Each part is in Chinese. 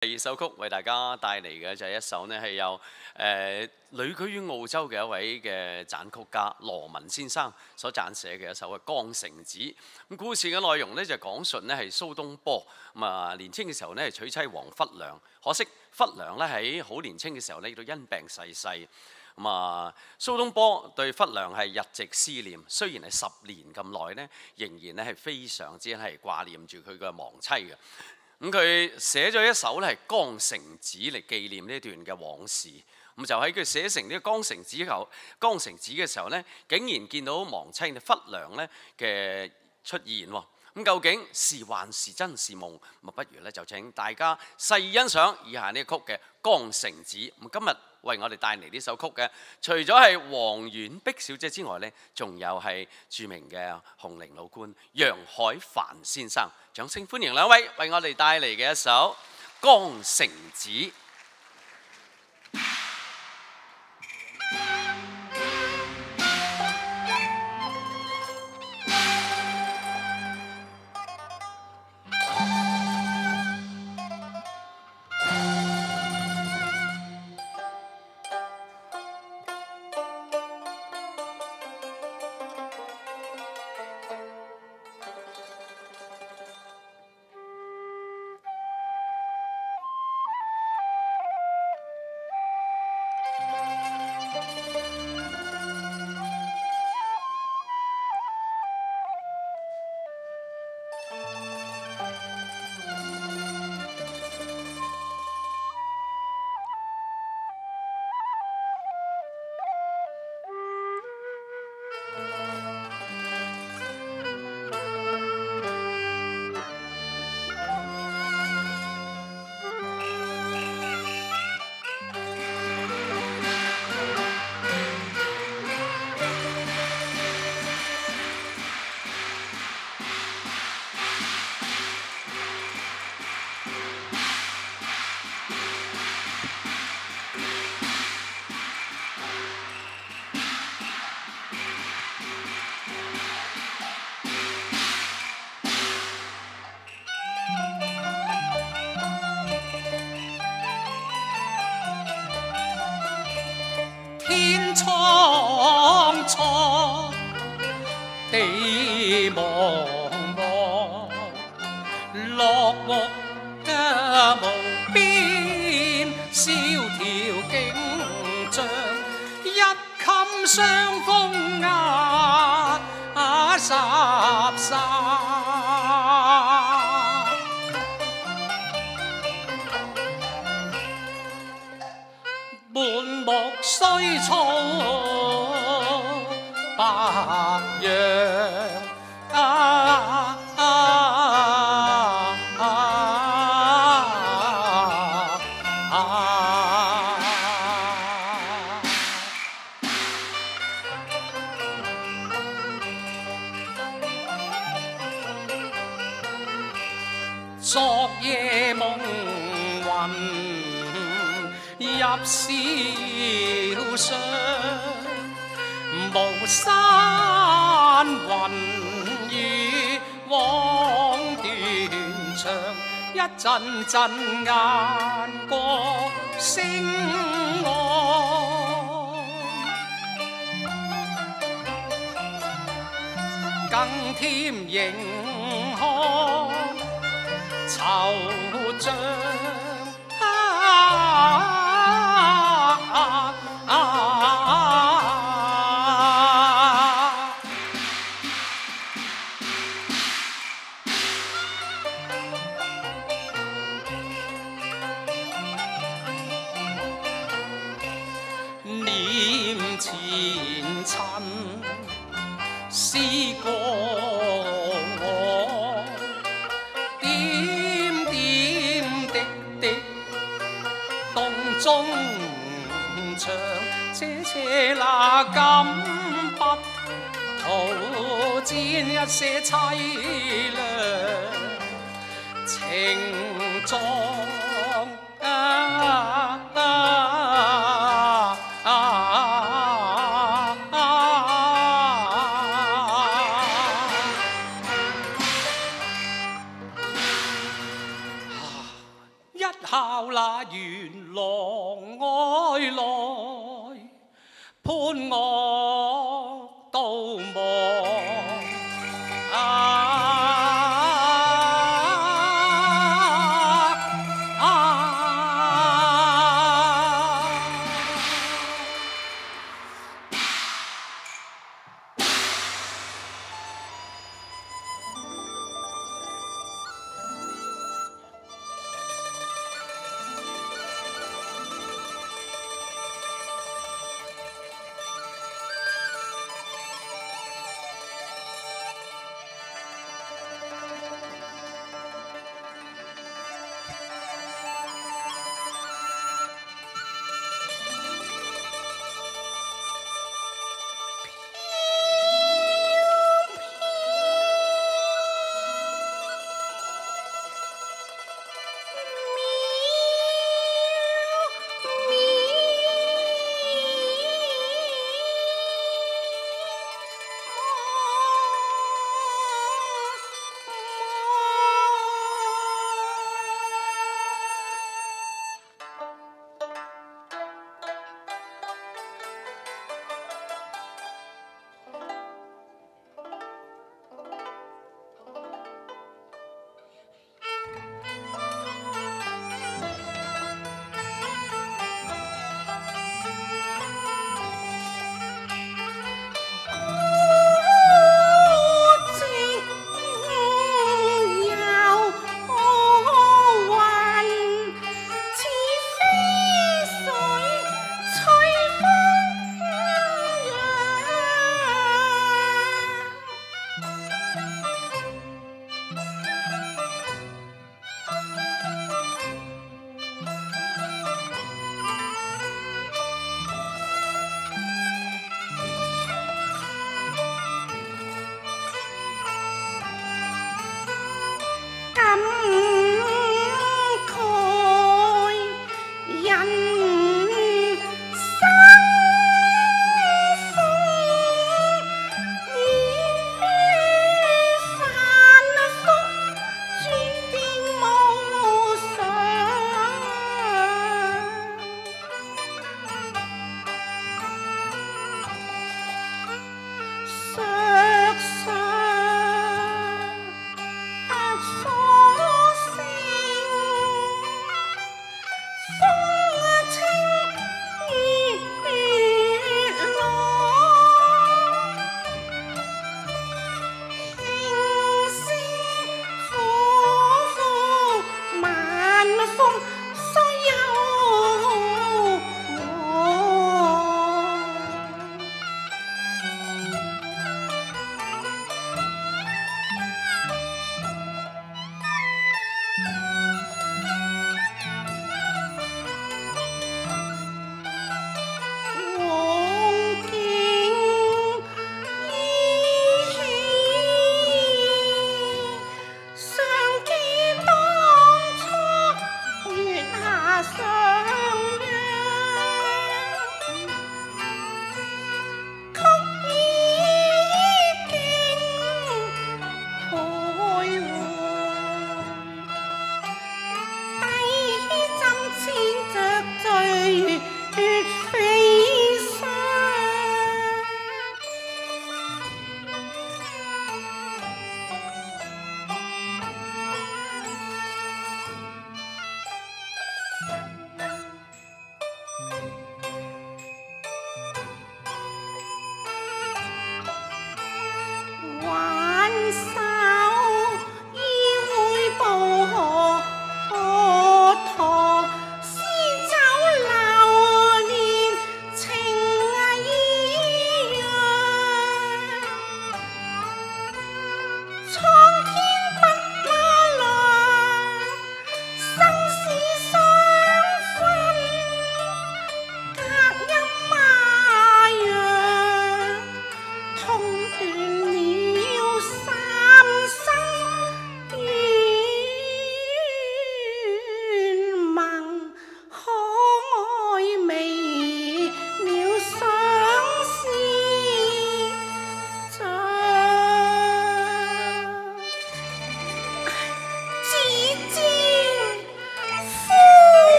第二首曲為大家帶嚟嘅就係一首呢係由誒旅居於澳洲嘅一位嘅赞曲家羅文先生所撰寫嘅一首嘅《江城子》。咁故事嘅內容呢，就講述呢係蘇東坡咁啊年青嘅時候呢係娶妻黃忽良，可惜忽良呢喺好年青嘅時候呢都因病逝世。咁啊蘇東坡對忽良係日夕思念，雖然係十年咁耐呢，仍然呢係非常之係掛念住佢嘅亡妻嘅。咁佢寫咗一首咧係《江城子》嚟紀念呢段嘅往事。咁就喺佢寫成呢個《江城子》後，《江城子》嘅時候呢，竟然見到亡妻嘅忽良呢嘅出現喎。咁究竟是幻是真是夢？咁不如咧就請大家細欣賞以下呢曲嘅《江城子》。咁今日为我哋带嚟呢首曲嘅，除咗係黃婉碧小姐之外呢，仲有係著名嘅红伶老倌杨海凡先生。掌声欢迎两位为我哋带嚟嘅一首《江城子》。莫家无边，萧条景象一襟相风啊，啊霎霎。满目衰草，白。山云雨，往断肠，一阵阵雁歌声哀，更添凝看惆怅。塗沾一些凄凉情狀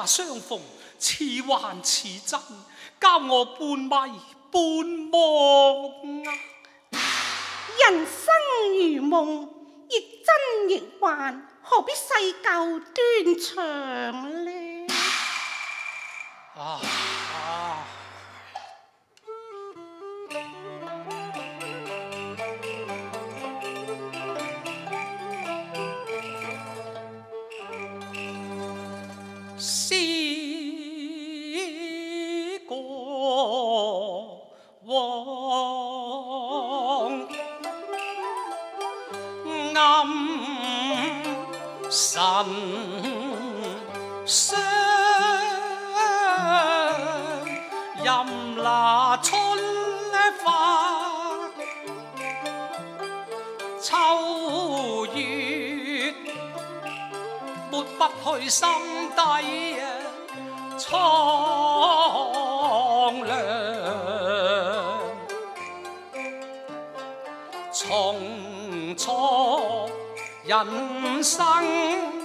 下相逢，似幻似真，教我半迷半夢啊！人生如夢，亦真亦幻，何必細究端詳呢？啊啊！心底蒼涼，從初人生。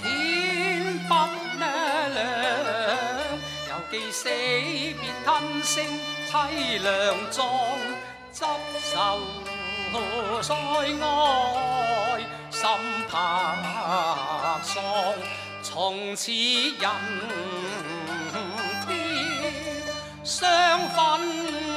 天不亮，又记死别吞声，凄凉壮执手在外，心怕丧，从此人天相分。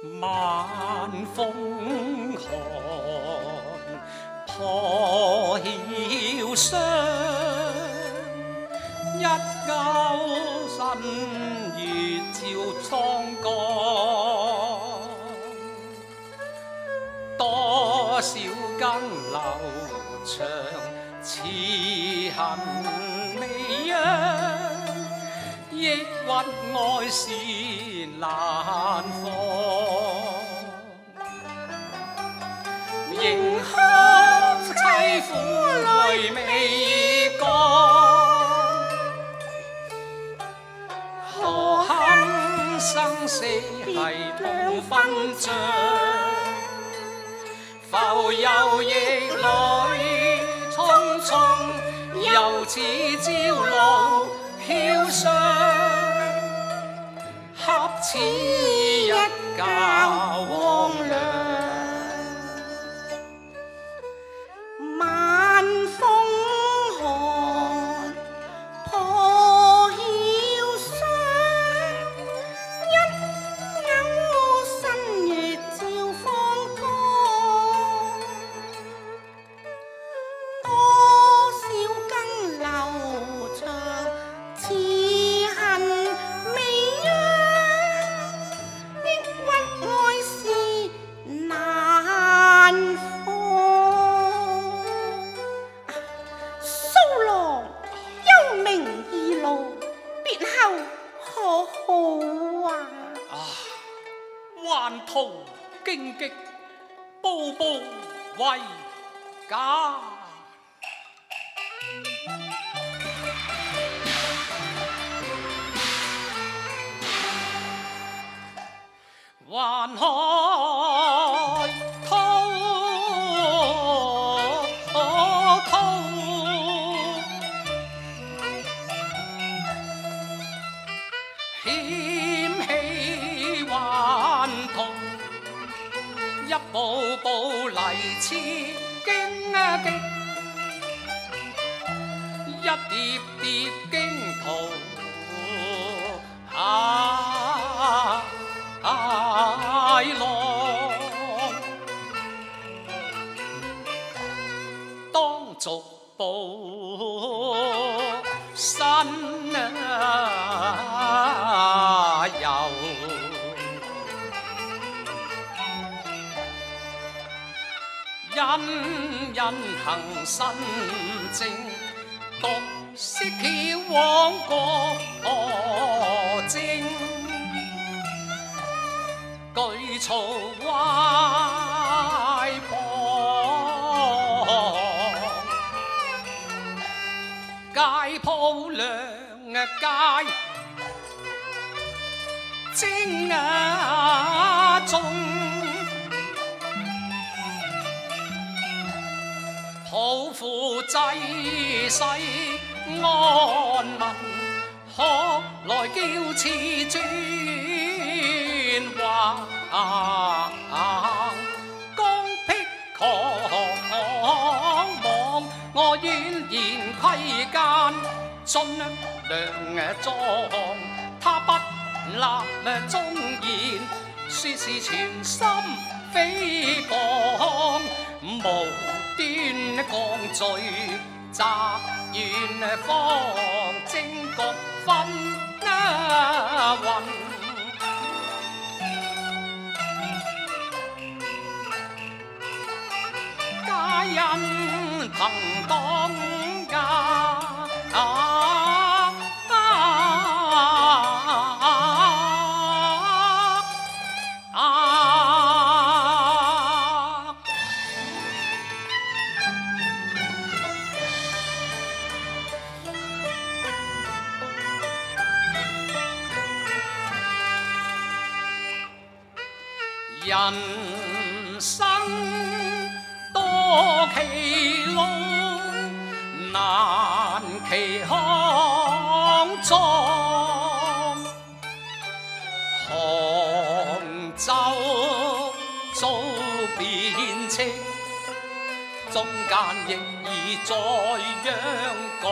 晚風寒，破曉霜，一覺新月照蒼江。多少更流長，此恨未央。温爱是难放，仍堪妻苦泪未干，何堪生死系同分账？浮游亦女匆匆，游子朝露飘霜。此一家亡。步荆棘步步为家还可嚟似荊棘，一疊疊驚濤駭浪。当逐步身因因行身正，獨識橋往過征。舉措歪旁，街鋪兩街，精雅中，苦济世安民，可来叫此尊横，刚辟狂妄，我怨言亏奸尽良壮，他不立忠言，说是全心诽谤无。端降罪，集元方征国分啊，运家恩能当家。人生多歧路，难其康庄。杭州早变青，中间仍然在央港。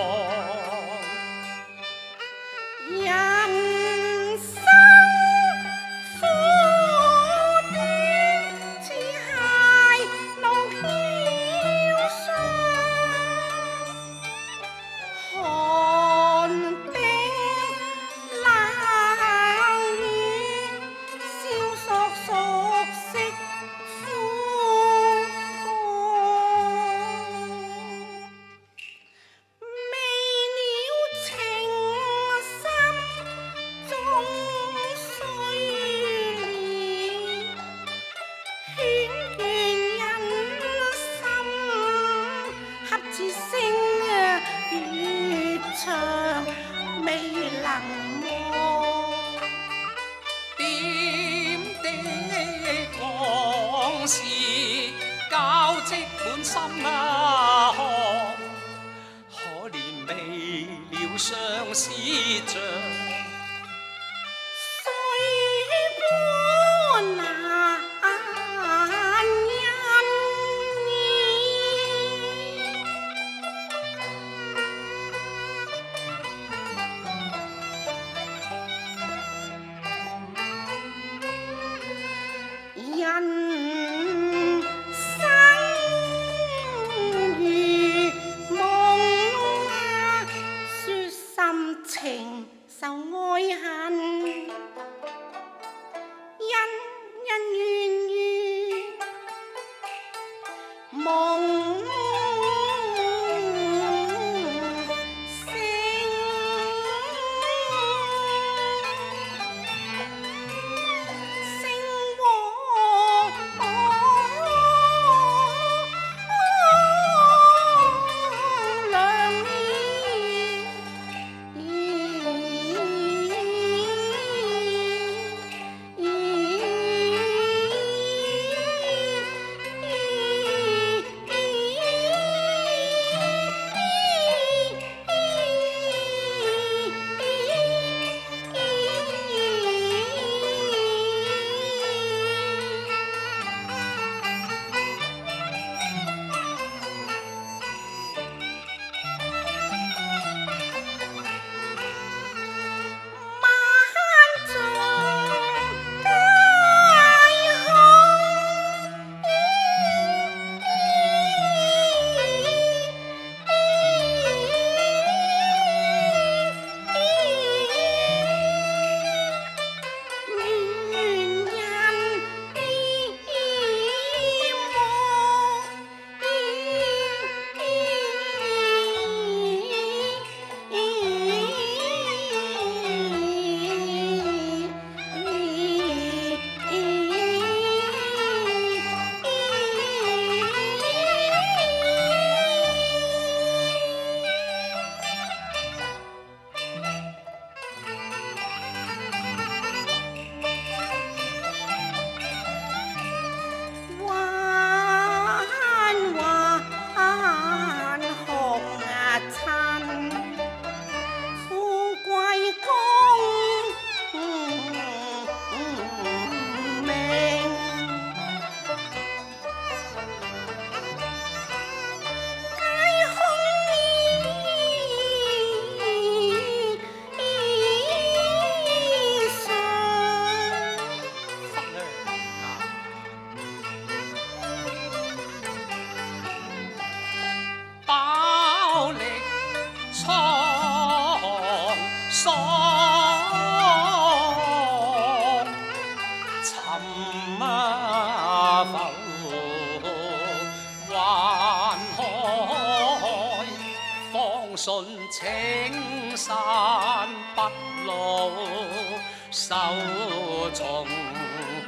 有從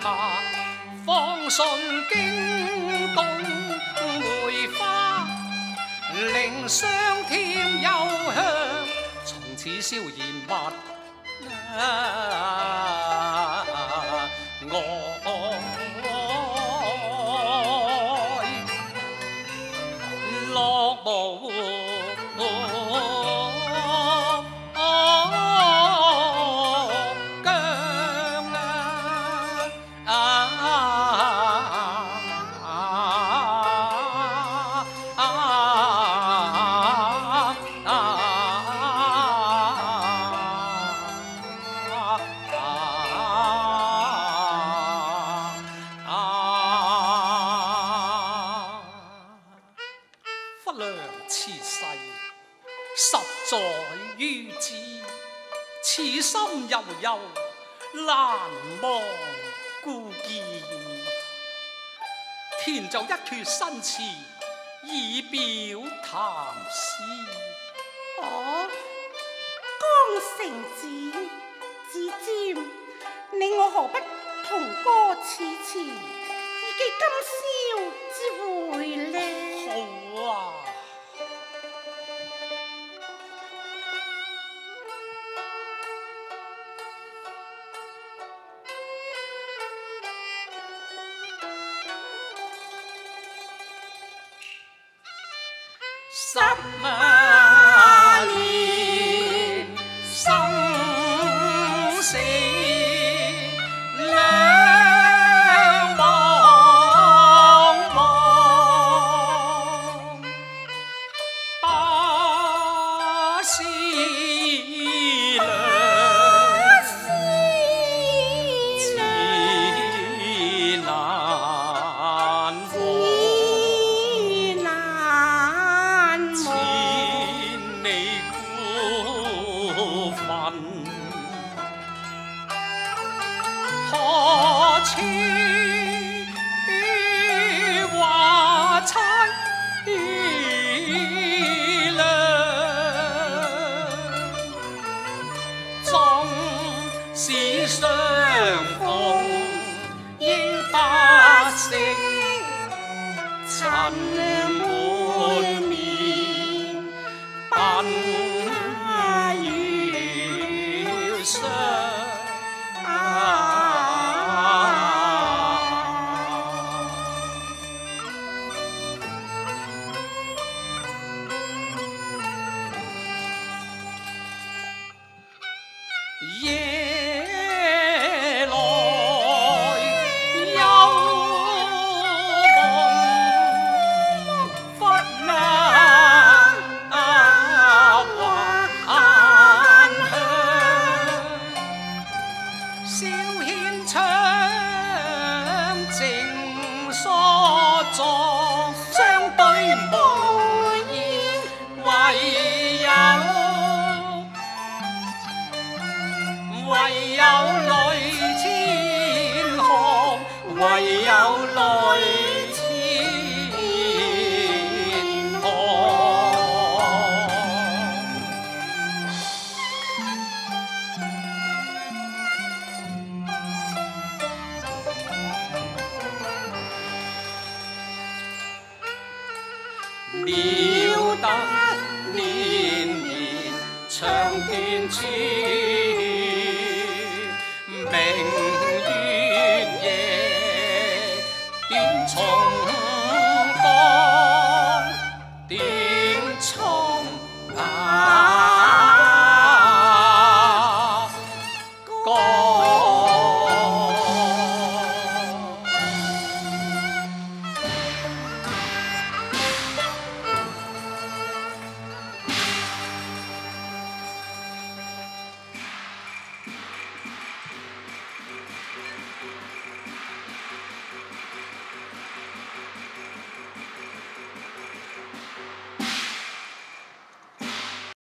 客，方信惊动梅花，令霜添幽香，从此蕭然物。实在於之。此心悠悠，难忘故见。填就一阙新词，以表谈思。我江城子子瞻，你我何不同歌此词，以寄今年